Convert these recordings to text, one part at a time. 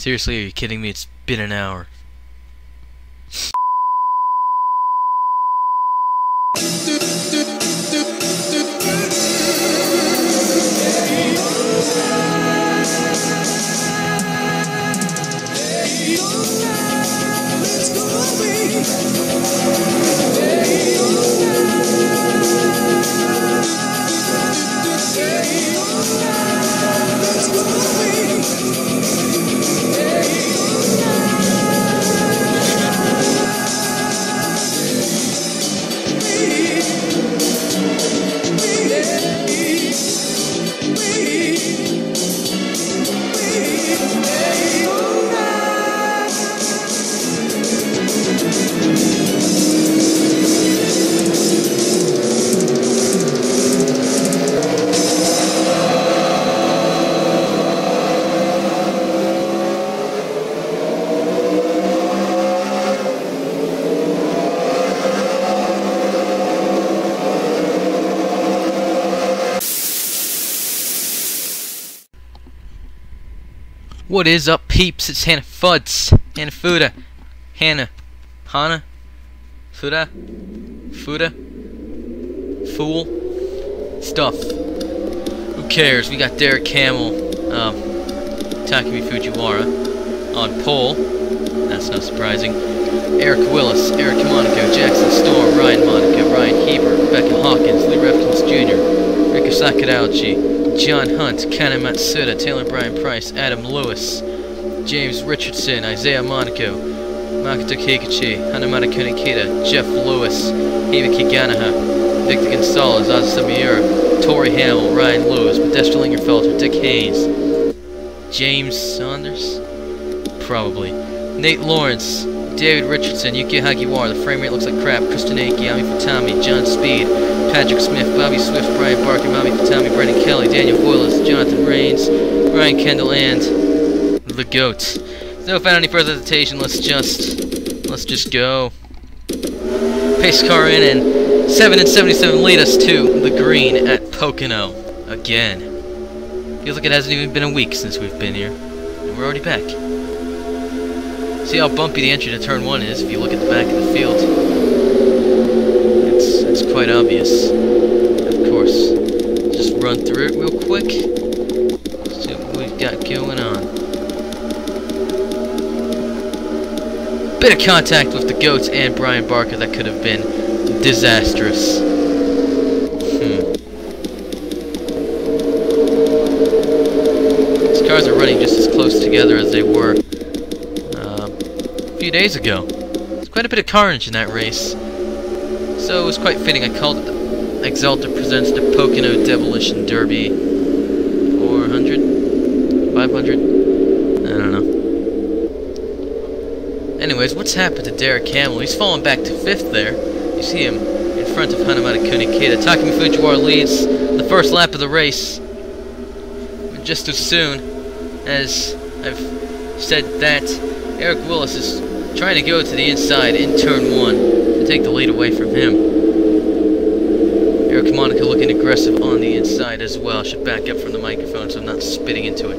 Seriously, are you kidding me? It's been an hour. What is up, peeps? It's Hannah Fuds. Hannah Fuda. Hannah. Hana? Fuda? Fuda? Fool? Stuff. Who cares? We got Derek Camel um, Takumi Fujiwara on pole. That's not surprising. Eric Willis, Eric Monaco, Jackson Storm, Ryan Monaco, Ryan Heber, Rebecca Hawkins, Lee Refkins Sakadauchi, John Hunt, Kana Matsuda, Taylor Brian Price, Adam Lewis, James Richardson, Isaiah Monaco, Makoto Kikuchi, Hanamata Kunikita, Jeff Lewis, Hibiki Ganaha, Victor Gonzalez, Asa Miura, Tori Hamill, Ryan Lewis, Modesto Lingerfelter, Dick Hayes, James Saunders? Probably. Nate Lawrence, David Richardson, Yuki Hagiwara, the frame rate looks like crap, Kristen Aki, Ami Futami, John Speed, Patrick Smith, Bobby Swift, Brian Barker, Mami Futami, Brendan Kelly, Daniel Boyles, Jonathan Rains, Ryan Kendall, and the GOAT. So without any further hesitation, let's just let's just go. Pace car in and 7 and 77 lead us to the green at Pocono again. Feels like it hasn't even been a week since we've been here. And we're already back. See how bumpy the entry to turn 1 is if you look at the back of the field it's it's quite obvious. Of course. Just run through it real quick. See what we've got going on. Bit of contact with the goats and Brian Barker that could have been disastrous. Hmm. These cars are running just as close together as they were few days ago. There's quite a bit of carnage in that race. So it was quite fitting. I called it the Axalta Presents the Pocono Demolition Derby 400? 500? I don't know. Anyways, what's happened to Derek Hamill? He's fallen back to fifth there. You see him in front of Hanamata Kunikita. Takumi Fujiwara leads the first lap of the race. Just as soon as I've said that, Eric Willis is trying to go to the inside in turn one to take the lead away from him. Eric Monaco looking aggressive on the inside as well. Should back up from the microphone so I'm not spitting into it.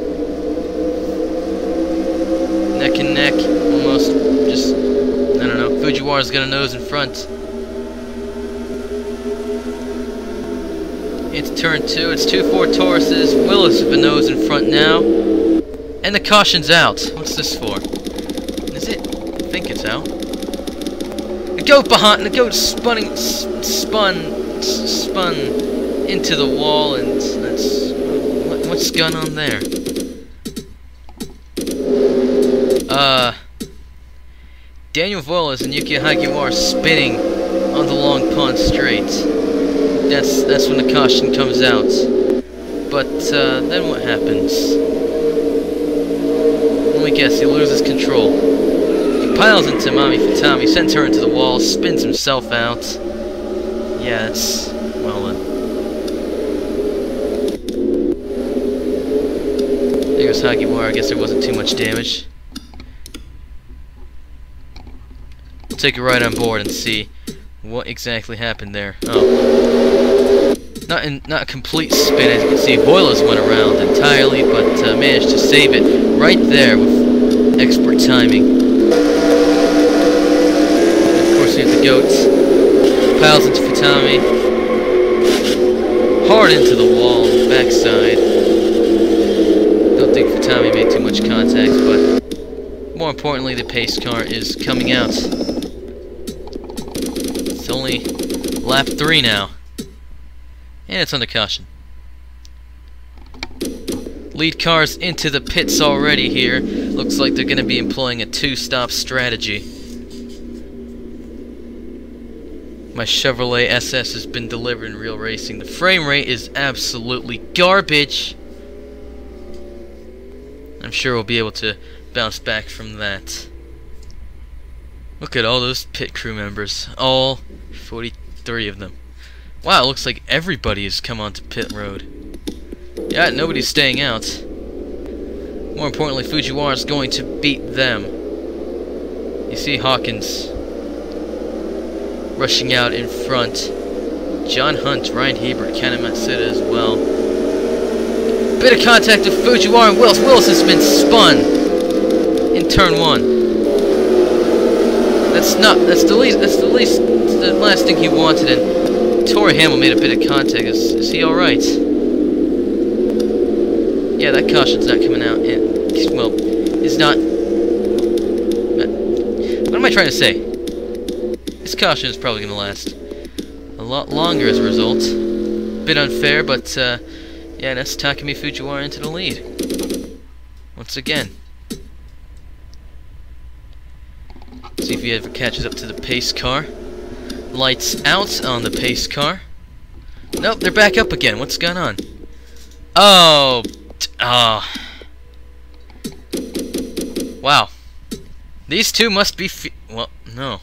Neck and neck, almost. Just, I don't know. Fujiwara's got a nose in front. It's turn two. It's 2-4 Tauruses. Willis with a nose in front now. And the caution's out. What's this for? Think out. The goat behind the goat spun spun spun into the wall and that's what, what's going on there? Uh Daniel Volas and Yuki Hagiwara spinning on the long pond straight. That's that's when the caution comes out. But uh, then what happens? Let me guess, he loses control piles into Mami Futami, sends her into the wall, spins himself out. It's... well then. There goes Hagiwara, I guess there wasn't too much damage. We'll take a ride on board and see what exactly happened there. Oh. Not in not a complete spin, as you can see. Boilers went around entirely, but uh, managed to save it right there with expert timing. Of course, the goats. Piles into Futami. Hard into the wall the backside. Don't think Futami made too much contact, but more importantly, the pace car is coming out. It's only lap three now. And it's under caution. Lead cars into the pits already here. Looks like they're going to be employing a two-stop strategy. My Chevrolet SS has been delivered in real racing. The frame rate is absolutely garbage. I'm sure we'll be able to bounce back from that. Look at all those pit crew members. All 43 of them. Wow, it looks like everybody has come onto pit road. Yeah, nobody's staying out. More importantly, Fujiwara is going to beat them. You see Hawkins rushing out in front. John Hunt, Ryan Hebert, Ken Matsuda as well. Bit of contact with Fujiwara and Wills. Wills has been spun in turn one. That's not. That's the least. That's the least. the last thing he wanted. And Tori Hamill made a bit of contact. Is, is he all right? Yeah, that caution's not coming out. It, well, it's not... What am I trying to say? This caution is probably going to last a lot longer as a result. Bit unfair, but, uh, yeah, that's Takumi Fujiwara into the lead. Once again. See if he ever catches up to the pace car. Lights out on the pace car. Nope, they're back up again. What's going on? Oh, Ah. Wow. These two must be well, no.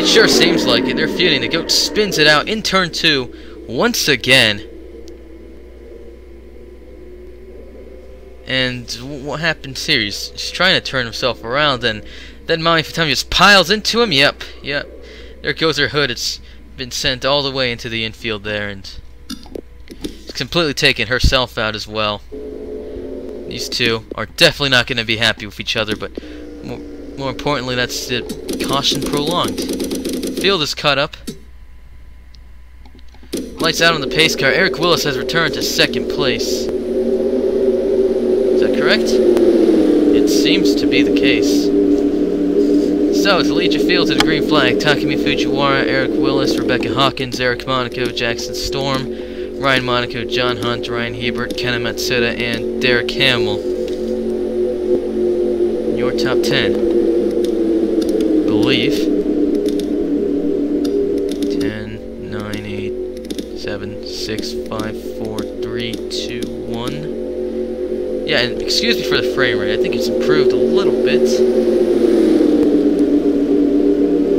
It sure seems like it. They're feuding. The goat spins it out in turn two once again. And what happens here? He's, he's, trying to turn himself around, and then Mami Futami just piles into him. Yep, yep. There goes her hood. It's been sent all the way into the infield there, and completely taken herself out as well. These two are definitely not going to be happy with each other, but more, more importantly, that's the caution prolonged. Field is cut up. Lights out on the pace car. Eric Willis has returned to second place. Is that correct? It seems to be the case. So, to lead your field to the green flag, Takumi Fujiwara, Eric Willis, Rebecca Hawkins, Eric Monaco, Jackson Storm, Ryan Monaco, John Hunt, Ryan Hebert, Ken Matsuda, and Derek Hamill. Your top 10. Believe. 7, 6, 5, 4, 3, 2, 1. Yeah, and excuse me for the frame rate. I think it's improved a little bit.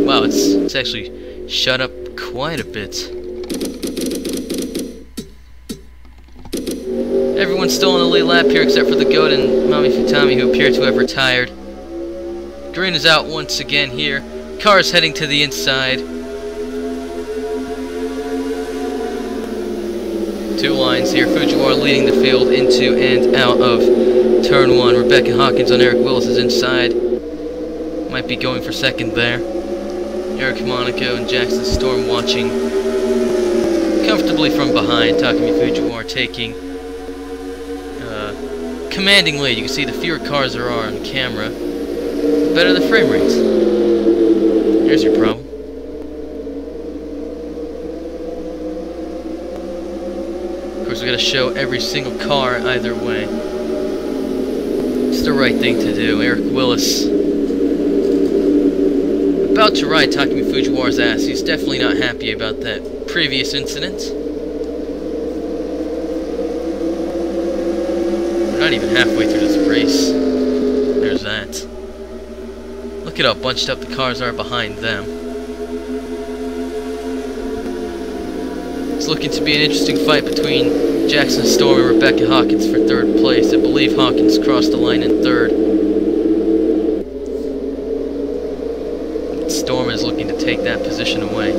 Wow, it's, it's actually shut up quite a bit. Everyone's still on the lead lap here except for the GOAT and Mami Futami who appear to have retired. Green is out once again here. Cars heading to the inside. Two lines here. Fujiwara leading the field into and out of turn one. Rebecca Hawkins on Eric Willis is inside. Might be going for second there. Eric Monaco and Jackson Storm watching comfortably from behind. Takumi Fujiwara taking uh, commanding lead. You can see the fewer cars there are on camera, the better the frame rates. Here's your problem. We gotta show every single car either way. It's the right thing to do. Eric Willis. About to ride Takumi Fujiwara's ass. He's definitely not happy about that previous incident. We're not even halfway through this race. There's that. Look at how bunched up the cars are behind them. It's looking to be an interesting fight between Jackson Storm and Rebecca Hawkins for third place. I believe Hawkins crossed the line in third. Storm is looking to take that position away.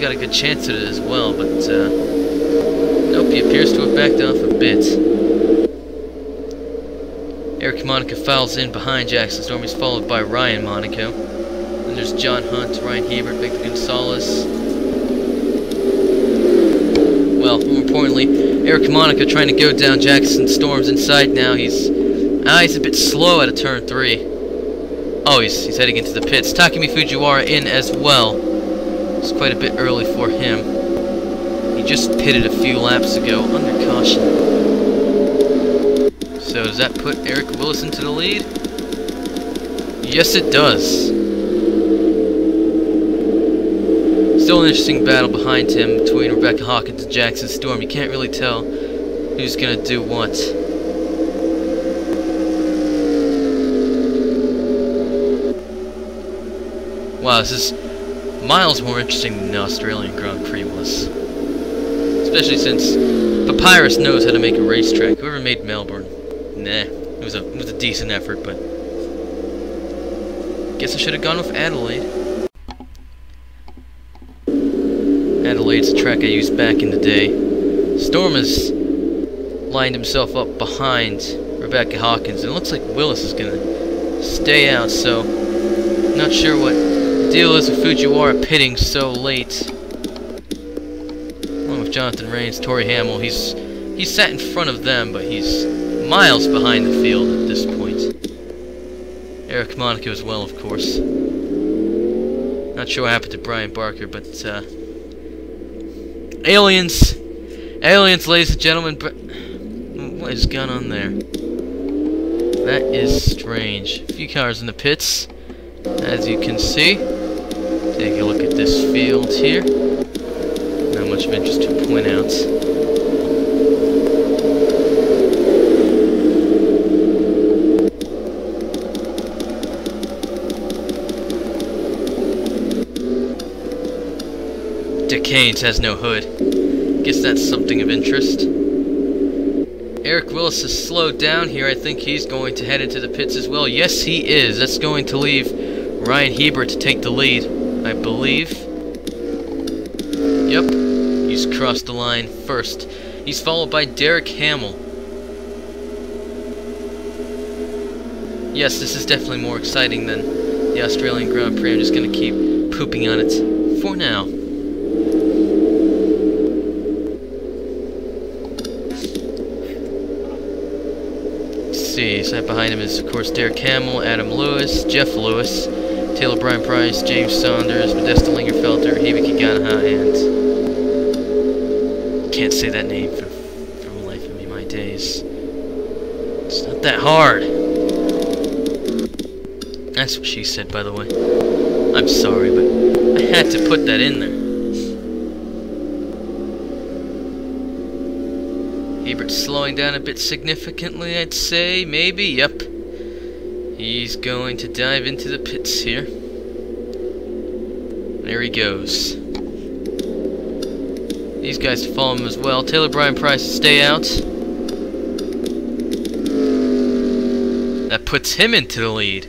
got got a good chance at it as well, but uh, nope, he appears to have backed off a bit. Monaco files in behind Jackson Storm. He's followed by Ryan Monaco. And there's John Hunt, Ryan Hebert, Victor Gonzalez. Well, more importantly, Eric Monaco trying to go down Jackson Storm's inside now. He's ah, he's a bit slow out of turn three. Oh, he's, he's heading into the pits. Takumi Fujiwara in as well. It's quite a bit early for him. He just pitted a few laps ago under caution. So does that put Eric Willis into the lead? Yes, it does. Still an interesting battle behind him between Rebecca Hawkins and Jackson Storm. You can't really tell who's going to do what. Wow, this is miles more interesting than the Australian Grand Prix was. Especially since Papyrus knows how to make a racetrack. Whoever made Melbourne Nah, it was a it was a decent effort, but guess I should have gone with Adelaide. Adelaide's a track I used back in the day. Storm has lined himself up behind Rebecca Hawkins, and it looks like Willis is gonna stay out. So, not sure what the deal is with Fujiwara pitting so late. Along with Jonathan Rains, Tori Hamill, he's he's sat in front of them, but he's miles behind the field at this point. Eric Monaco as well, of course. Not sure what happened to Brian Barker, but, uh, Aliens! Aliens, ladies and gentlemen. What has on there? That is strange. A few cars in the pits, as you can see. Take a look at this field here. Not much of interest to point out. Keynes has no hood. Guess that's something of interest. Eric Willis has slowed down here. I think he's going to head into the pits as well. Yes, he is. That's going to leave Ryan Hebert to take the lead, I believe. Yep, he's crossed the line first. He's followed by Derek Hamill. Yes, this is definitely more exciting than the Australian Grand Prix. I'm just going to keep pooping on it for now. See, sat behind him is, of course, Derek Hamill, Adam Lewis, Jeff Lewis, Taylor Bryan Price, James Saunders, Modesta Lingerfelter, Hibiki Ganaha, and... Can't say that name for, for the life of me, my days. It's not that hard. That's what she said, by the way. I'm sorry, but I had to put that in there. Slowing down a bit significantly, I'd say. Maybe, yep. He's going to dive into the pits here. There he goes. These guys to follow him as well. Taylor Bryan Price stay out. That puts him into the lead.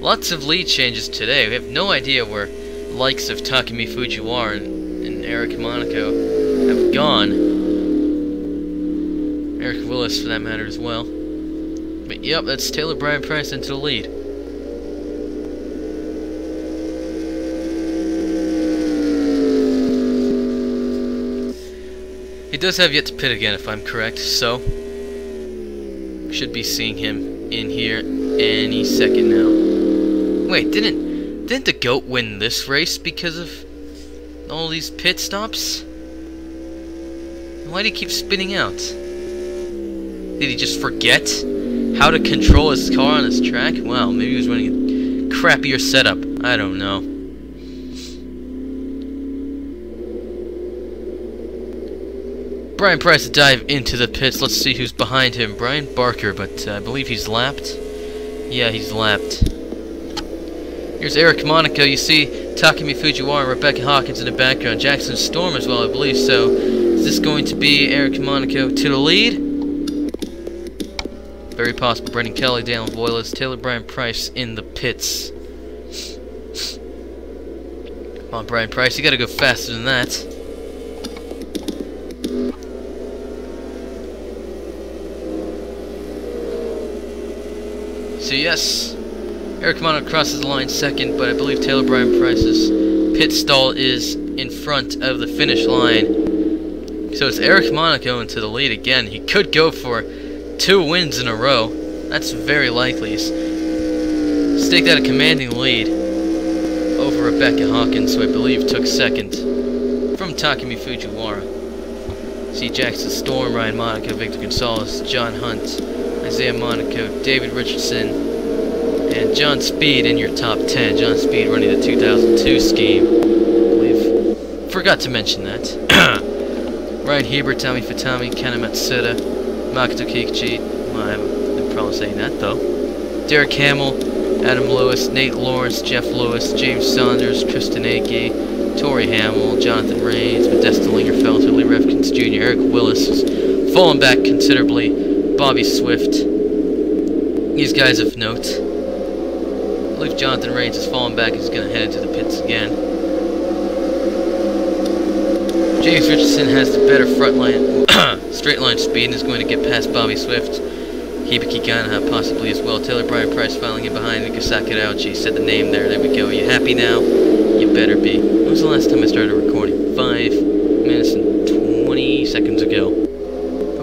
Lots of lead changes today. We have no idea where likes of Takumi Fujiwara and, and Eric Monaco have gone. Eric Willis, for that matter, as well. But yep, that's Taylor Bryan Price into the lead. He does have yet to pit again, if I'm correct, so should be seeing him in here any second now. Wait, didn't didn't the goat win this race because of all these pit stops? Why do he keep spinning out? Did he just forget how to control his car on his track? Well, maybe he was running a crappier setup. I don't know. Brian Price to dive into the pits. Let's see who's behind him. Brian Barker, but uh, I believe he's lapped. Yeah, he's lapped. Here's Eric Monaco. You see Takumi Fujiwara and Rebecca Hawkins in the background. Jackson Storm as well, I believe. So, is this going to be Eric Monaco to the lead? Very possible. Brendan Kelly, Daniel Voiles, Taylor Brian Price in the pits. Come on, Brian Price, you gotta go faster than that. So yes, Eric Monaco crosses the line second, but I believe Taylor Brian Price's pit stall is in front of the finish line. So it's Eric Monaco into the lead again. He could go for two wins in a row. That's very likely. Staked out a commanding lead over Rebecca Hawkins, who I believe took second from Takumi Fujiwara. See Jackson Storm, Ryan Monaco, Victor Gonzalez, John Hunt, Isaiah Monaco, David Richardson, and John Speed in your top 10. John Speed running the 2002 scheme. I believe. Forgot to mention that. Ryan Hebert, Tommy Futami, Kana Matsuda, Makoto Kikuchi. I'm probably saying that though. Derek Hamill, Adam Lewis, Nate Lawrence, Jeff Lewis, James Saunders, Tristan Akey, Tori Hamill, Jonathan Rains, Modesta Lingerfeld, Lee Refkins Jr., Eric Willis, who's fallen back considerably, Bobby Swift. These guys of note. Believe Jonathan Rains has fallen back and is going to head into the pits again. James Richardson has the better front line, straight line speed and is going to get past Bobby Swift. Hibiki Ganaha possibly as well. Taylor Bryan Price filing in behind Nikasaki Rauchi. Said the name there. There we go. You happy now? You better be. When was the last time I started recording? Five minutes and 20 seconds ago.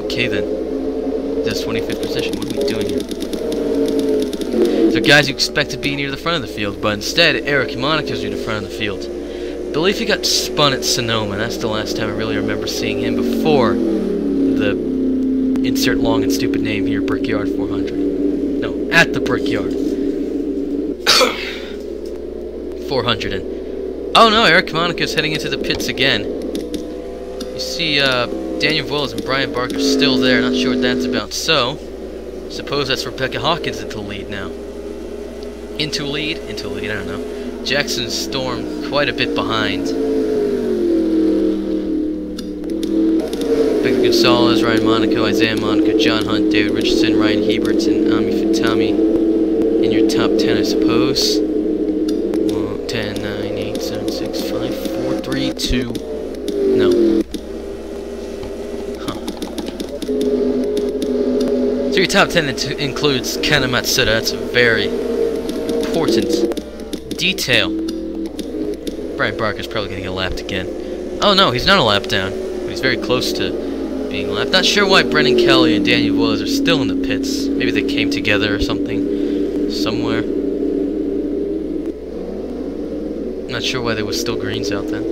Okay then. That's 25th position. What are we doing here? So guys you expect to be near the front of the field, but instead Eric Monaco's near the front of the field. I believe he got spun at Sonoma. That's the last time I really remember seeing him before the insert long and stupid name here, Brickyard 400. No, at the Brickyard. 400 and... Oh no, Eric Monaco's heading into the pits again. You see, uh, Daniel Willis and Brian Barker still there. Not sure what that's about. So, suppose that's Rebecca Hawkins into lead now. Into lead? Into lead, I don't know. Jackson Storm quite a bit behind. Victor Gonzalez, Ryan Monaco, Isaiah Monaco, John Hunt, David Richardson, Ryan Hebert, and um, Ami Futami in your top 10, I suppose. Well, 10, 9, 8, 7, 6, 5, 4, 3, 2. No. Huh. So your top 10 includes Kana Matsuda. That's a very important detail. Brian Barker's probably going to get lapped again. Oh no, he's not a lap down. He's very close to being left. Not sure why Brennan Kelly and Daniel Willis are still in the pits. Maybe they came together or something. Somewhere. Not sure why there was still greens out then.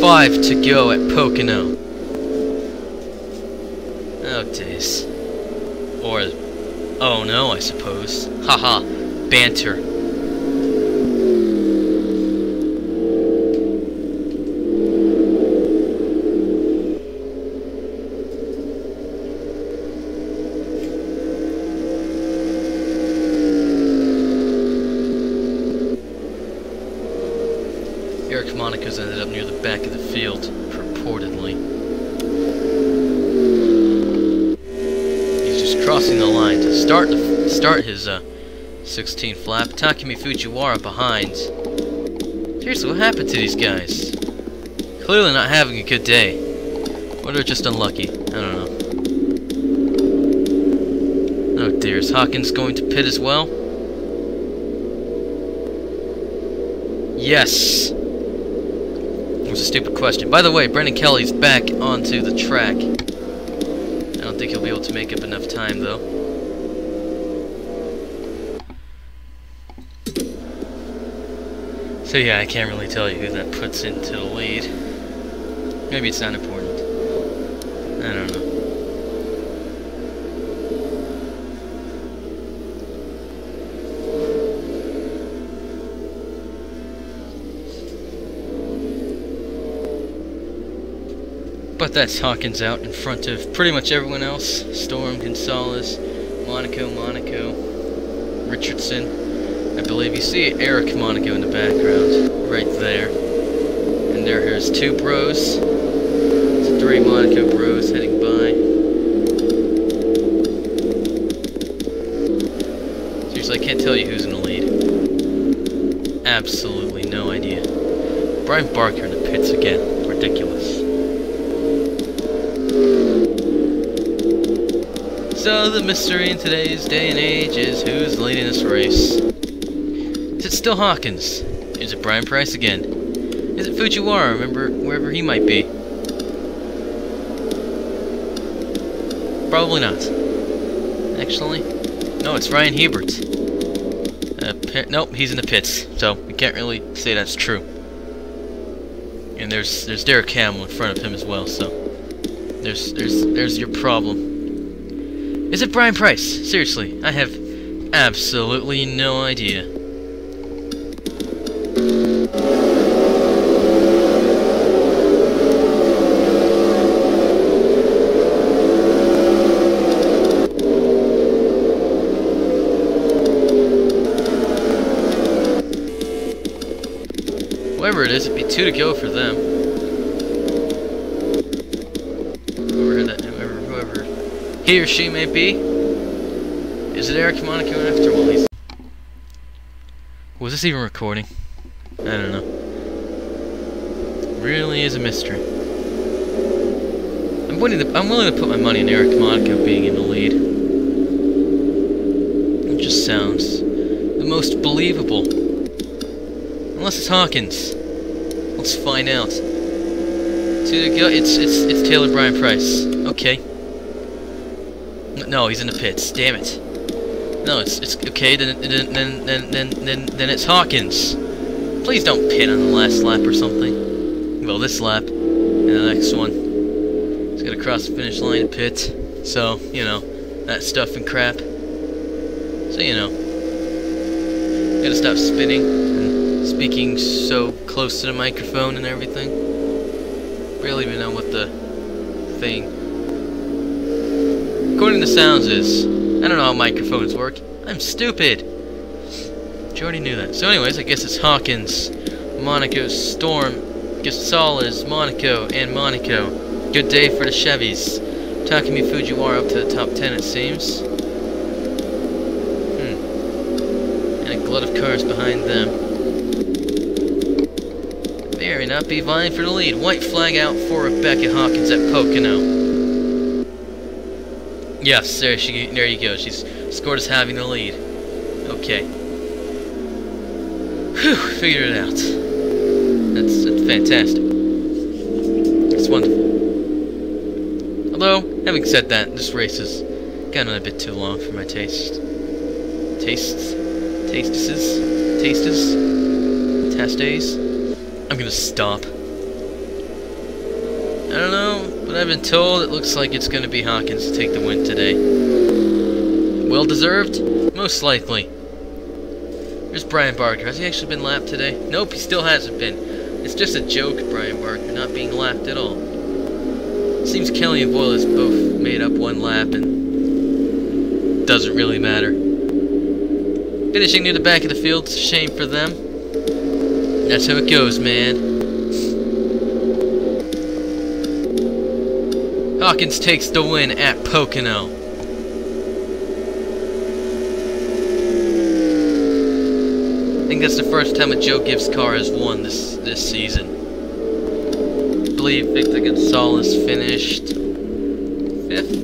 Five to go at Pocono. Oh, days. Or, oh no, I suppose. Haha, banter. Eric Monaco's ended up near the back of the field, purportedly. He's just crossing the line to start the, start his uh, 16 flap. Takumi Fujiwara behind. Seriously, what happened to these guys? Clearly not having a good day. Or they're just unlucky. I don't know. Oh dear, is Hawkins going to pit as well? Yes. It was a stupid question. By the way, Brendan Kelly's back onto the track. Think he'll be able to make up enough time, though. So yeah, I can't really tell you who that puts into the lead. Maybe it's not important. I don't know. But that's Hawkins out in front of pretty much everyone else. Storm, Gonzalez, Monaco, Monaco, Richardson. I believe you see Eric Monaco in the background, right there. And there here's two bros. It's three Monaco bros heading by. Seriously, I can't tell you who's in the lead. absolutely no idea. Brian Barker in the pits again. Ridiculous. So the mystery in today's day and age is who's leading this race. Is it still Hawkins? Is it Brian Price again? Is it Fujiwara, remember wherever he might be? Probably not. Actually, no, it's Ryan Hebert. Uh, nope, he's in the pits, so we can't really say that's true. And there's there's Derek Hamill in front of him as well, so there's there's there's your problem. Is it Brian Price? Seriously, I have absolutely no idea. Whoever it is, it'd be two to go for them. Whoever that, whoever, whoever he or she may be. Is it Eric Monaco after all? He's was this even recording? I don't know. Really is a mystery. I'm willing to, I'm willing to put my money on Eric Monaco being in the lead. It just sounds the most believable. Unless it's Hawkins. Let's find out. To the go. It's it's it's Taylor Brian Price. Okay. No, he's in the pits. Damn it. No, it's it's okay. Then then then then then then, it's Hawkins. Please don't pit on the last lap or something. Well, this lap and the next one. He's got to cross the finish line to pit. So you know that stuff and crap. So you know. Gotta stop spinning and speaking so close to the microphone and everything. Barely even know what the thing. According to sounds is, I don't know how microphones work. I'm stupid. You already knew that. So anyways, I guess it's Hawkins, Monaco, Storm, Gonzalez, Monaco, and Monaco. Good day for the Chevys. Takumi Fujiwara up to the top 10 it seems. Hmm. And a glut of cars behind them may not be vying for the lead. White flag out for Rebecca Hawkins at Pocono. Yes, there she there you go. She's scored as having the lead. Okay. Whew, figured it out. That's, that's fantastic. It's wonderful. Although, having said that, this race has gotten a bit too long for my taste. Tastes? Tastes? Tastes? Tastes? I'm gonna stop. I don't know, but I've been told it looks like it's gonna be Hawkins to take the win today. Well deserved? Most likely. There's Brian Barker. Has he actually been lapped today? Nope, he still hasn't been. It's just a joke, Brian Barker, not being lapped at all. Seems Kelly and Boyle has both made up one lap and doesn't really matter. Finishing near the back of the field, shame for them. That's how it goes, man. Hawkins takes the win at Pocono. I think that's the first time a Joe Gibbs car has won this this season. I believe Victor Gonzalez finished fifth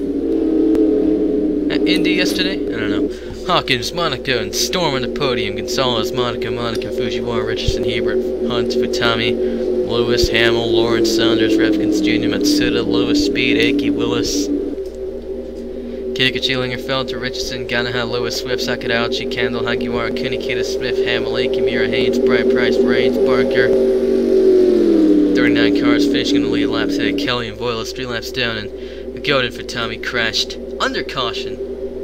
at Indy yesterday. I don't know. Hawkins, Monaco, and Storm on the podium. Gonzalez, Monaco, Monaco, Fujiwara, Richardson, Hebert, Hunt, Futami, Lewis, Hamill, Lawrence, Saunders, Revkins Jr., Matsuda, Lewis, Speed, Aki, Willis, Kikuchi, Lingerfelter, Richardson, Ganaha, Lewis, Swift, Sakadauchi, Kendall, Hagiwara, Kunikita, Smith, Hamill, Aki, Mira, Haynes, Brian Price, Rains, Barker. 39 cars finishing in the lead lap today. Kelly and Voiles, three laps down, and the Godin for Tommy crashed under caution.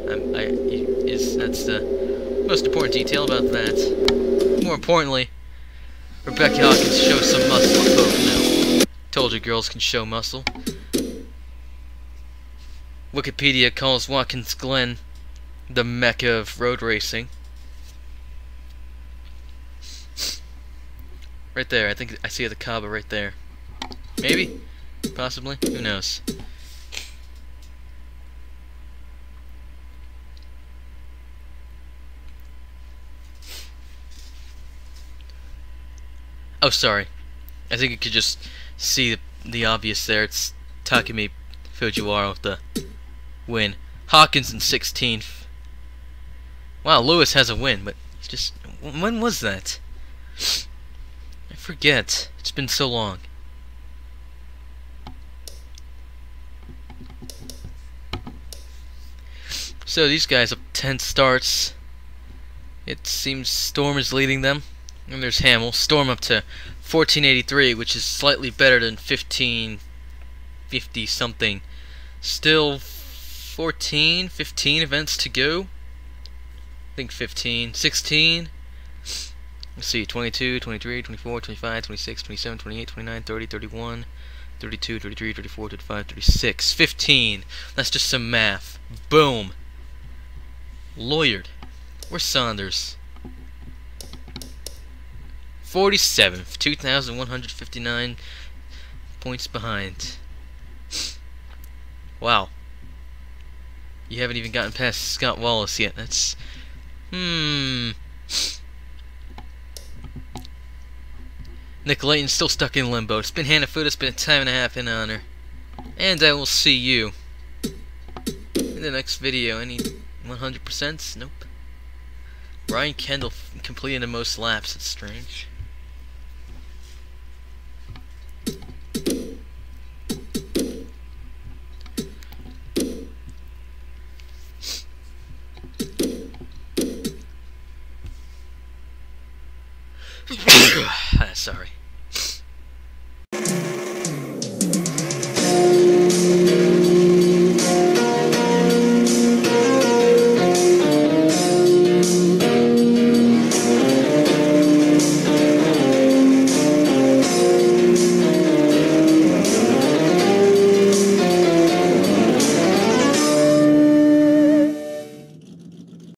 I, I, is that's the most important detail about that. More importantly, Rebecca Hawkins shows some muscle Pocono. Told you girls can show muscle. Wikipedia calls Watkins Glen the mecca of road racing. Right there, I think I see the Cabo right there. Maybe? Possibly? Who knows? Oh, sorry. I think you could just see the, the obvious there. It's Takumi Fujiwara with the win. Hawkins in 16th. Wow, Lewis has a win, but just... When was that? I forget. It's been so long. So these guys have 10 starts. It seems Storm is leading them. And there's Hamill. Storm up to 1483, which is slightly better than 1550 something. Still 14, 15 events to go. I think 15, 16. Let's see, 22, 23, 24, 25, 26, 27, 28, 29, 30, 31, 32, 33, 34, 35, 36, 15. That's just some math. Boom. Lawyered. Where's Saunders? 47th, 2,159 points behind. Wow. You haven't even gotten past Scott Wallace yet. That's... Hmm... Nick Layton's still stuck in limbo. It's been Hanafuda, it's been a time and a half in honor. And I will see you in the next video. Any 100%? Nope. Ryan Kendall completing the most laps. It's strange.